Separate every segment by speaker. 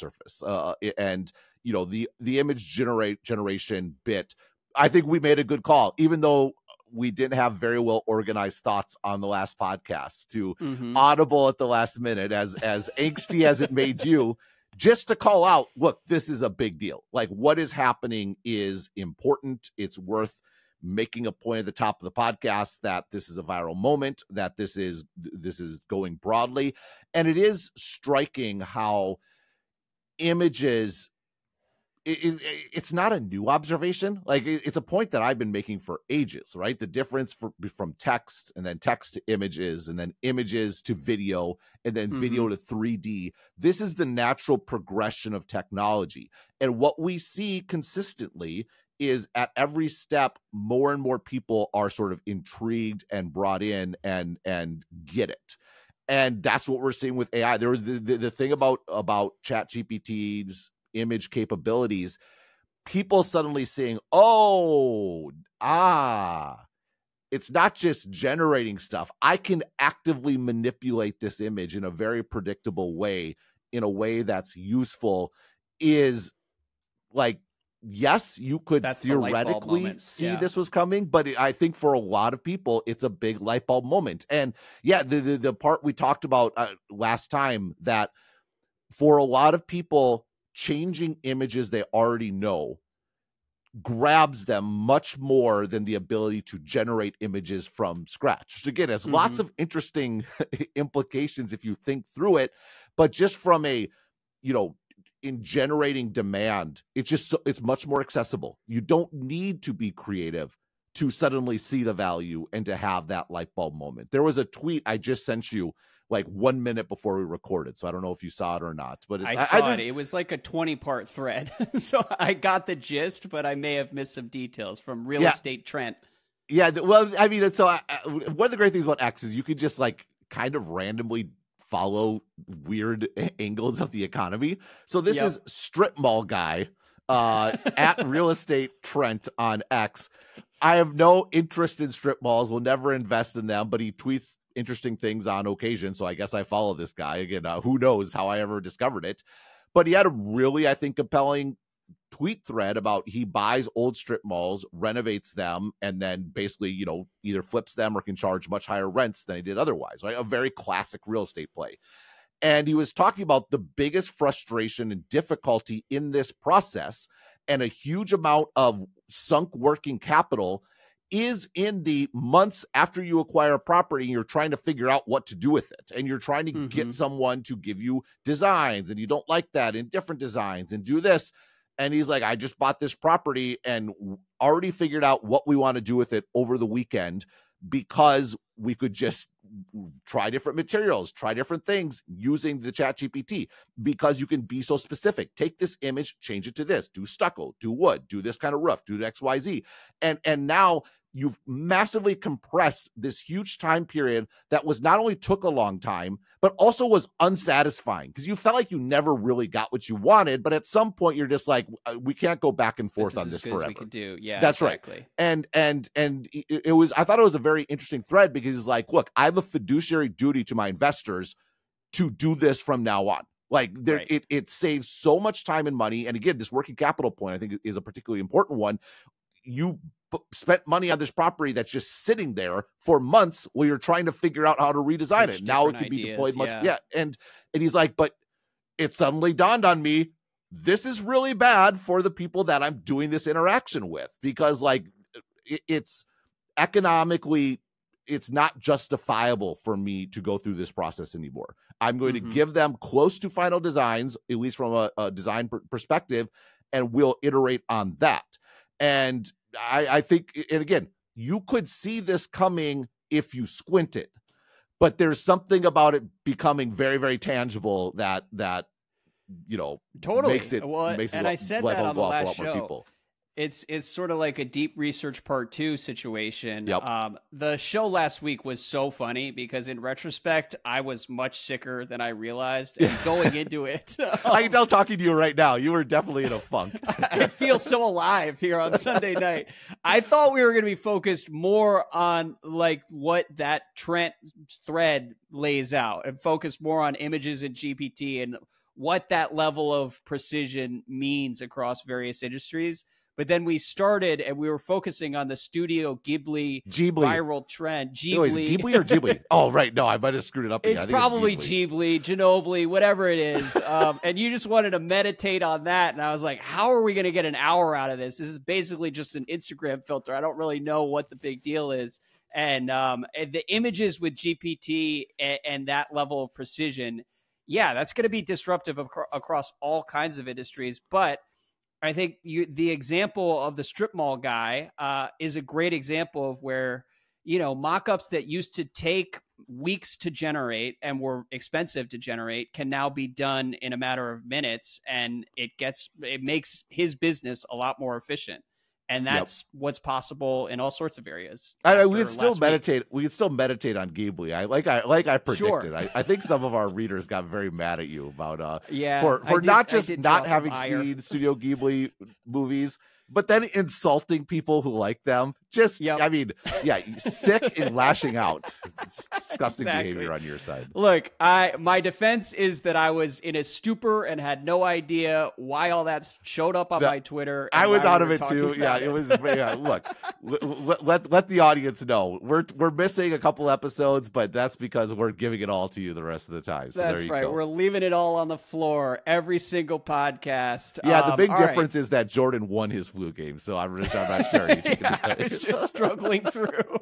Speaker 1: surface. Uh, and you know the the image generate generation bit. I think we made a good call, even though we didn't have very well organized thoughts on the last podcast to mm-hmm. audible at the last minute as as angsty as it made you just to call out look this is a big deal like what is happening is important it's worth making a point at the top of the podcast that this is a viral moment that this is this is going broadly and it is striking how images it, it, it's not a new observation. Like it, it's a point that I've been making for ages, right? The difference for, from text and then text to images and then images to video and then mm-hmm. video to 3D. This is the natural progression of technology. And what we see consistently is at every step more and more people are sort of intrigued and brought in and and get it and that's what we're seeing with ai there was the, the, the thing about about chat gpt's image capabilities, people suddenly seeing, oh, ah, it's not just generating stuff. I can actively manipulate this image in a very predictable way, in a way that's useful, is like yes, you could That's theoretically see yeah. this was coming, but I think for a lot of people, it's a big light bulb moment. And yeah, the the, the part we talked about uh, last time that for a lot of people, changing images they already know grabs them much more than the ability to generate images from scratch. Which again has mm-hmm. lots of interesting implications if you think through it, but just from a you know in generating demand, it's just so, it's much more accessible. You don't need to be creative to suddenly see the value and to have that light bulb moment. There was a tweet I just sent you like one minute before we recorded. So I don't know if you saw it or not, but
Speaker 2: I, I saw I just, it. It was like a 20 part thread. so I got the gist, but I may have missed some details from real yeah. estate Trent.
Speaker 1: Yeah. Well, I mean, so I, one of the great things about X is you could just like kind of randomly follow weird angles of the economy. So this yep. is strip mall guy uh, at real estate Trent on X. I have no interest in strip malls. Will never invest in them, but he tweets interesting things on occasion. So I guess I follow this guy again. Uh, who knows how I ever discovered it? But he had a really, I think, compelling tweet thread about he buys old strip malls, renovates them, and then basically, you know, either flips them or can charge much higher rents than he did otherwise. Right, a very classic real estate play. And he was talking about the biggest frustration and difficulty in this process and a huge amount of sunk working capital is in the months after you acquire a property and you're trying to figure out what to do with it and you're trying to mm-hmm. get someone to give you designs and you don't like that in different designs and do this and he's like i just bought this property and already figured out what we want to do with it over the weekend because we could just try different materials, try different things using the chat GPT because you can be so specific. Take this image, change it to this, do stucco, do wood, do this kind of roof, do XYZ. And and now you've massively compressed this huge time period that was not only took a long time but also was unsatisfying because you felt like you never really got what you wanted but at some point you're just like uh, we can't go back and forth
Speaker 2: this
Speaker 1: on this forever
Speaker 2: we could do yeah
Speaker 1: that's exactly. right and and and it was i thought it was a very interesting thread because it's like look i have a fiduciary duty to my investors to do this from now on like there, right. it it saves so much time and money. And again, this working capital point I think is a particularly important one. You spent money on this property that's just sitting there for months while you're trying to figure out how to redesign it. Now it could ideas, be deployed much yeah. yeah. And and he's like, but it suddenly dawned on me this is really bad for the people that I'm doing this interaction with because like it's economically it's not justifiable for me to go through this process anymore. I'm going mm-hmm. to give them close to final designs, at least from a, a design perspective, and we'll iterate on that. And I, I think, and again, you could see this coming if you squinted, but there's something about it becoming very, very tangible that that you know
Speaker 2: totally.
Speaker 1: makes it
Speaker 2: well,
Speaker 1: makes
Speaker 2: and
Speaker 1: it
Speaker 2: I said that on the last show it's it's sort of like a deep research part two situation. Yep. Um, the show last week was so funny because in retrospect, I was much sicker than I realized. And going into it,
Speaker 1: um, I can tell talking to you right now, you were definitely in a funk.
Speaker 2: I feel so alive here on Sunday night. I thought we were going to be focused more on like what that Trent thread lays out and focus more on images and GPT and what that level of precision means across various industries. But then we started and we were focusing on the Studio Ghibli,
Speaker 1: Ghibli.
Speaker 2: viral trend.
Speaker 1: Ghibli. Ghibli or Ghibli? oh, right. No, I might have screwed it up.
Speaker 2: Again. It's probably it's Ghibli. Ghibli, Ginobili, whatever it is. Um, and you just wanted to meditate on that. And I was like, how are we going to get an hour out of this? This is basically just an Instagram filter. I don't really know what the big deal is. And, um, and the images with GPT and, and that level of precision, yeah, that's going to be disruptive across all kinds of industries. But I think you, the example of the strip mall guy uh, is a great example of where you know mock-ups that used to take weeks to generate and were expensive to generate can now be done in a matter of minutes and it gets it makes his business a lot more efficient and that's yep. what's possible in all sorts of areas.
Speaker 1: I, we can still meditate. Week. We can still meditate on Ghibli. I like I like I predicted. Sure. I, I, think some of our readers got very mad at you about uh
Speaker 2: yeah
Speaker 1: for for did, not just not having seen Studio Ghibli movies, but then insulting people who like them. Just, yep. I mean, yeah, sick and lashing out. Disgusting exactly. behavior on your side.
Speaker 2: Look, I my defense is that I was in a stupor and had no idea why all that showed up on my Twitter.
Speaker 1: I was out of it too. Yeah, it, it was. Yeah, look, let, let let the audience know we're we're missing a couple episodes, but that's because we're giving it all to you the rest of the time. So
Speaker 2: that's right.
Speaker 1: Go.
Speaker 2: We're leaving it all on the floor every single podcast.
Speaker 1: Yeah, um, the big difference right. is that Jordan won his flu game, so I'm, I'm not sure.
Speaker 2: was just struggling through.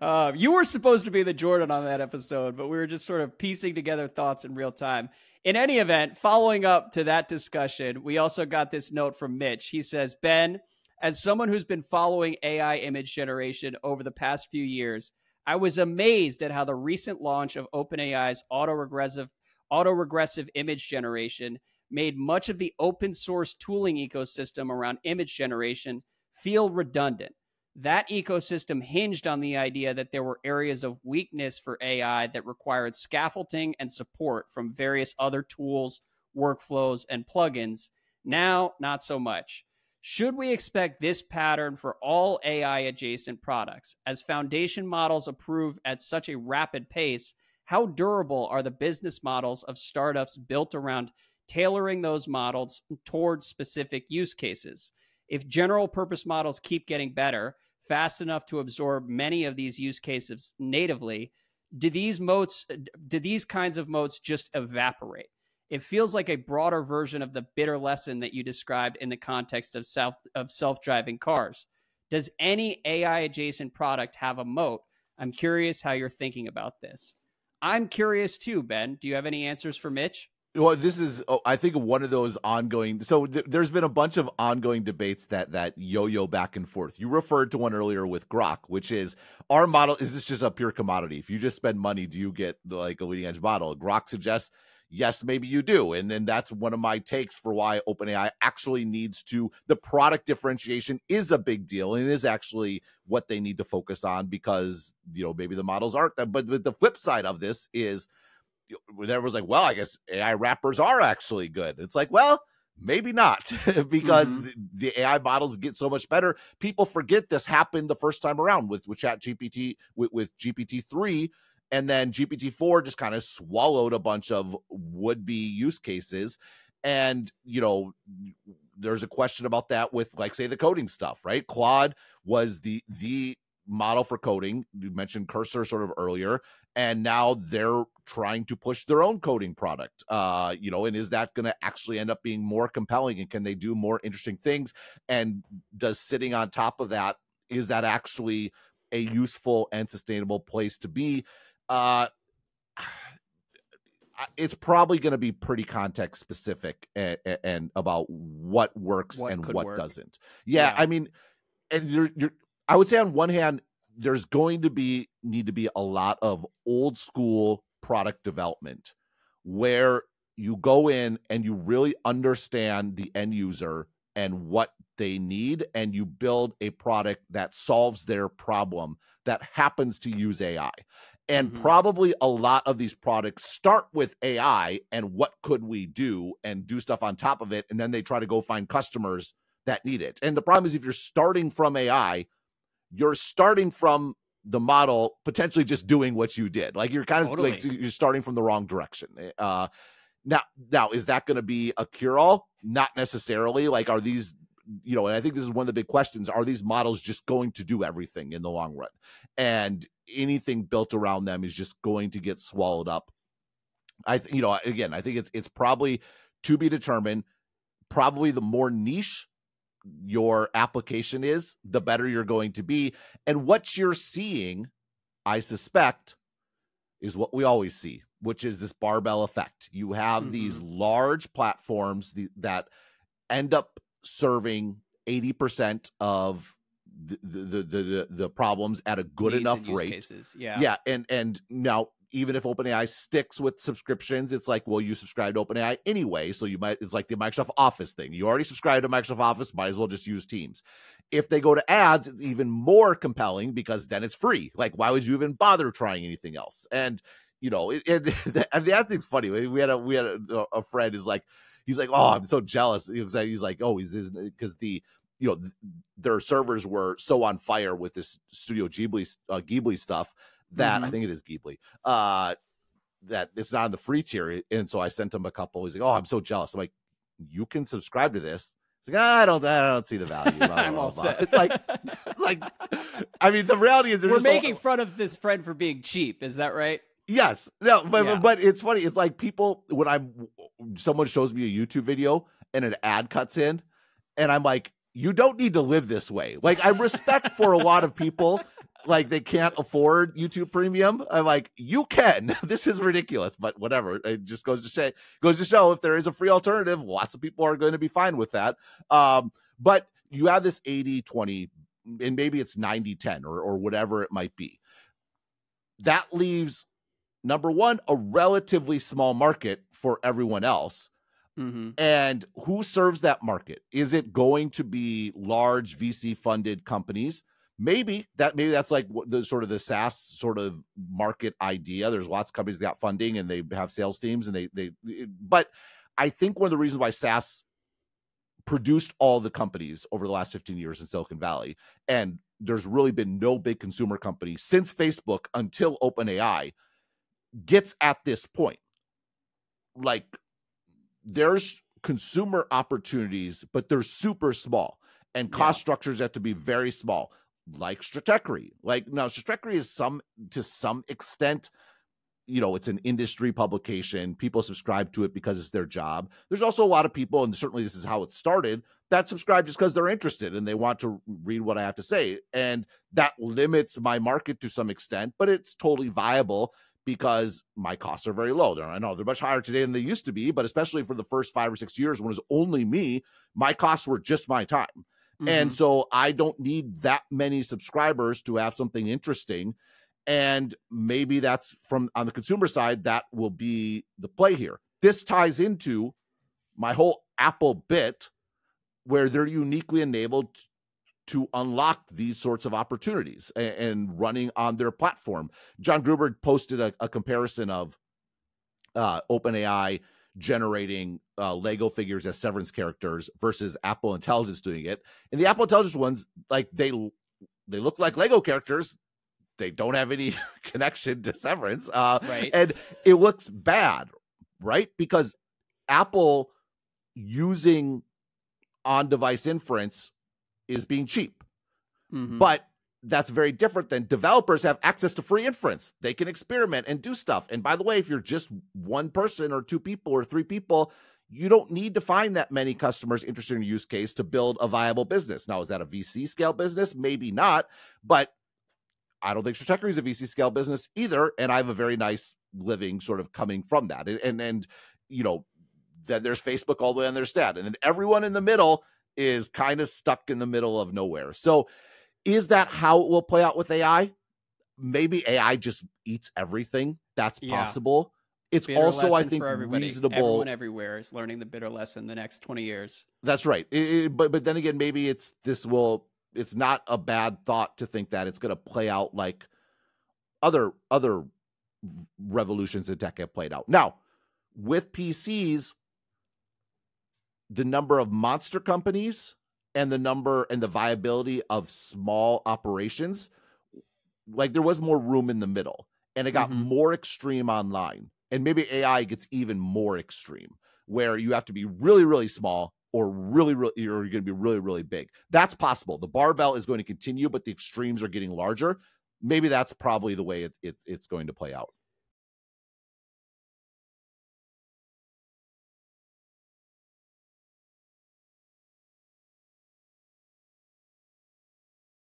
Speaker 2: Uh, you were supposed to be the Jordan on that episode, but we were just sort of piecing together thoughts in real time. In any event, following up to that discussion, we also got this note from Mitch. He says, Ben, as someone who's been following AI image generation over the past few years, I was amazed at how the recent launch of OpenAI's autoregressive autoregressive image generation made much of the open source tooling ecosystem around image generation feel redundant. That ecosystem hinged on the idea that there were areas of weakness for AI that required scaffolding and support from various other tools, workflows, and plugins. Now, not so much. Should we expect this pattern for all AI adjacent products? As foundation models improve at such a rapid pace, how durable are the business models of startups built around tailoring those models towards specific use cases. If general purpose models keep getting better, fast enough to absorb many of these use cases natively, do these moats do these kinds of moats just evaporate? It feels like a broader version of the bitter lesson that you described in the context of self of self-driving cars. Does any AI adjacent product have a moat? I'm curious how you're thinking about this. I'm curious too, Ben. Do you have any answers for Mitch?
Speaker 1: Well this is oh, i think one of those ongoing so th- there's been a bunch of ongoing debates that that yo-yo back and forth. You referred to one earlier with grok which is our model is this just a pure commodity? If you just spend money do you get like a leading edge model? Grok suggests yes maybe you do. And then that's one of my takes for why openai actually needs to the product differentiation is a big deal and it is actually what they need to focus on because you know maybe the models aren't that but, but the flip side of this is everyone's like, well, I guess AI wrappers are actually good. It's like, well, maybe not because mm-hmm. the, the, AI models get so much better. People forget this happened the first time around with with Chat GPT with, with GPT three, and then GPT four just kind of swallowed a bunch of would be use cases, and you know. There's a question about that with, like, say, the coding stuff, right? Claude was the the model for coding. You mentioned Cursor sort of earlier, and now they're trying to push their own coding product uh you know and is that going to actually end up being more compelling and can they do more interesting things and does sitting on top of that is that actually a useful and sustainable place to be uh it's probably going to be pretty context specific and, and about what works what and what work. doesn't yeah, yeah, i mean and you're you're i would say on one hand there's going to be need to be a lot of old school product development where you go in and you really understand the end user and what they need and you build a product that solves their problem that happens to use AI. And mm-hmm. probably a lot of these products start with AI and what could we do and do stuff on top of it and then they try to go find customers that need it. And the problem is if you're starting from AI, you're starting from the model potentially just doing what you did. Like you're kind of totally. like you're starting from the wrong direction. Eh, uh, Now, now is that going to be a cure all? Not necessarily. Like, are these, you know, and I think this is one of the big questions: Are these models just going to do everything in the long run? And anything built around them is just going to get swallowed up. I, you know, again, I think it's it's probably to be determined. Probably the more niche your application is, the better you're going to be. And what you're seeing, I suspect, is what we always see, which is this barbell effect. You have mm-hmm. these large platforms that end up serving 80% of the the the, the problems at a good Needs enough rate.
Speaker 2: Cases. Yeah.
Speaker 1: Yeah. And and now even if OpenAI sticks with subscriptions, it's like, well, you subscribe to OpenAI anyway. So you might, it's like the Microsoft Office thing. You already subscribe to Microsoft Office, might as well just use Teams. If they go to ads, it's even more compelling because then it's free. Like, why would you even bother trying anything else? And, you know, it, it and the ad thing's funny. We had a, we had a, a friend is like, he's like, oh, I'm so jealous. He's like, oh, he's because the, you know, their servers were so on fire with this Studio Ghibli, uh, Ghibli stuff that mm-hmm. I think it is Ghibli. Uh, that it's not in the free tier, and so I sent him a couple. He's like, "Oh, I'm so jealous." I'm like, "You can subscribe to this." It's like, I don't, I don't see the value. Blah, I'm all set. It's like, it's like, I mean, the reality is
Speaker 2: we're making all... fun of this friend for being cheap. Is that right?
Speaker 1: Yes. No, but yeah. but it's funny. It's like people when I'm someone shows me a YouTube video and an ad cuts in, and I'm like, you don't need to live this way. Like I respect for a lot of people like they can't afford YouTube Premium. I'm like, you can. This is ridiculous, but whatever. It just goes to say goes to show if there is a free alternative, lots of people are going to be fine with that. Um, but you have this 80 20 and maybe it's 90 10 or or whatever it might be. That leaves number 1 a relatively small market for everyone else. Mm-hmm. And who serves that market? Is it going to be large VC funded companies? Maybe that maybe that's like the sort of the SaaS sort of market idea. There's lots of companies that got funding and they have sales teams and they they eh, but I think one of the reasons why SaaS produced all the companies over the last 15 years in Silicon Valley and there's really been no big consumer company since Facebook until OpenAI gets at this point. Like there's consumer opportunities, but they're super small and cost yeah. structures have to be very small like Stratechery. Like now, Stratechery is some to some extent, you know, it's an industry publication. People subscribe to it because it's their job. There's also a lot of people, and certainly this is how it started, that subscribe just because they're interested and they want to read what I have to say. And that limits my market to some extent, but it's totally viable because my costs are very low. I know they're much higher today than they used to be, but especially for the first five or six years when it was only me, my costs were just my time. Mm-hmm. And so I don't need that many subscribers to have something interesting. And maybe that's from on the consumer side, that will be the play here. This ties into my whole Apple bit where they're uniquely enabled to unlock these sorts of opportunities and, and running on their platform. John Gruber posted a, a comparison of uh, OpenAI generating uh, Lego figures as Severance characters versus Apple Intelligence doing it. And the Apple Intelligence ones, like they they look like Lego characters. They don't have any connection to Severance, uh, right? And it looks bad, right? Because Apple using on-device inference is being cheap, mm-hmm. but that's very different than developers have access to free inference. They can experiment and do stuff. And by the way, if you're just one person or two people or three people, you don't need to find that many customers interested in a use case to build a viable business. Now, is that a VC scale business? Maybe not, but I don't think Stratechery is a VC scale business either. And I have a very nice living sort of coming from that. And, and, and you know, then there's Facebook all the way on their stat. And then everyone in the middle is kind of stuck in the middle of nowhere. So, is that how it will play out with AI? Maybe AI just eats everything. That's yeah. possible. It's bitter also, I think, reasonable.
Speaker 2: Everyone everywhere is learning the bitter lesson the next twenty years.
Speaker 1: That's right. It, it, but but then again, maybe it's this will. It's not a bad thought to think that it's going to play out like other other revolutions in tech have played out. Now, with PCs, the number of monster companies and the number and the viability of small operations, like there was more room in the middle and it got mm-hmm. more extreme online. and maybe AI gets even more extreme where you have to be really, really small or really, really, you're going to be really, really big. That's possible. The barbell is going to continue, but the extremes are getting larger. Maybe that's probably the way it, it, it's going to play out.